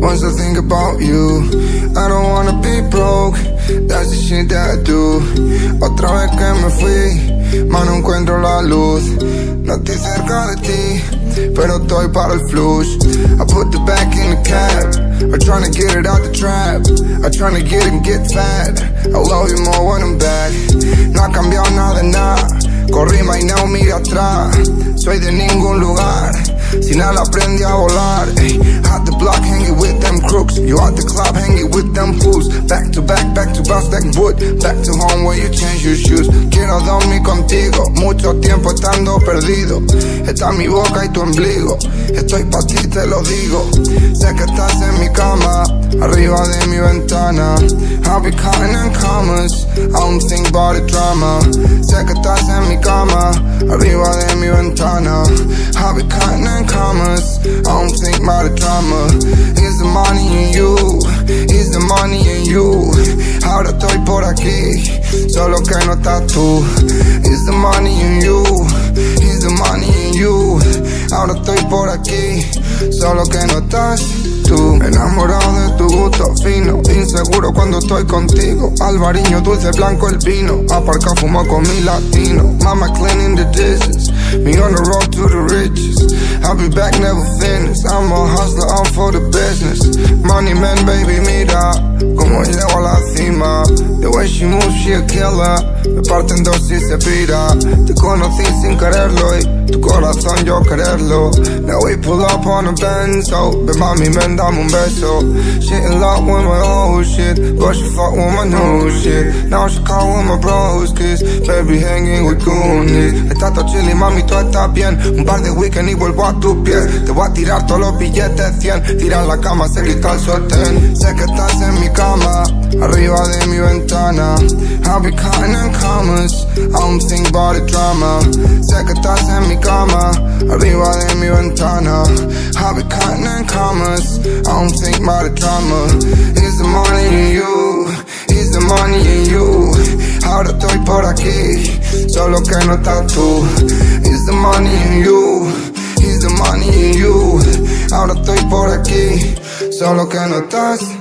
once I think about you. I don't wanna be broke, that's the shit that I do. Otra vez que me fui, más no encuentro la luz. No estoy cerca de ti, pero estoy para el flush. I put the back in the cab, I'm trying to get it out the trap. I'm trying to get it and get fat. I love you more when I'm back. No ha cambiado nada nada. Corrí y no mira atrás. Soy de ningún lugar. Sin nada aprendí a volar. Ey, at the block crooks. You at the club hanging with them fools. Back to back, back to bounce back wood. Back to home where you change your shoes. Quiero dormir contigo. Mucho tiempo estando perdido. Está mi boca y tu ombligo. Estoy pa' ti, te lo digo. Sé que estás en mi cama. Arriba de mi ventana. I'll be counting in commas. I don't think about the drama. Sé que estás en mi cama. Arriba de mi ventana. I'll be counting money in you? Ahora estoy por aquí. Solo que no estás tú. Is the money in you? Is the money in you? Ahora estoy por aquí. Solo que no estás tú. Enamorado de tu gusto fino. Inseguro cuando estoy contigo. Albariño, dulce, blanco el vino. Aparca, fumo con mi latino. Mama cleaning the dishes. Me on the road to the riches. I'll be back, never finished. I'm a hustler, I'm for the business. Money man, baby, mira. Como llego a la cima. The way she moves, she a killer. Me parten dos y se pira. Te conocí sin quererlo y tu corazón yo quererlo. Now we pull up on a benzo. Ve mami, ven, dame un beso. She in love with my old shit. But she fuck with my new shit. Now she call with my bros, kiss. Baby, hanging with goonies. Está todo chilly, mami, tú estás bien. Un par de weekend y vuelvo a tus pies. Te voy a tirar todos los billetes 100. Tira la cama, se quita el sostén. Sé que estás en mi cama. Arriba de mi ventana. I'll be counting in commas. I don't think about the drama. Sé que estás en mi cama. Arriba de mi ventana. I'll be counting in commas. I don't think about the drama. Is the money in you? Is the money in you? Ahora estoy por aquí. Solo que no estás tú. Is the money in you? Is the money in you? Ahora estoy por aquí. Solo que no estás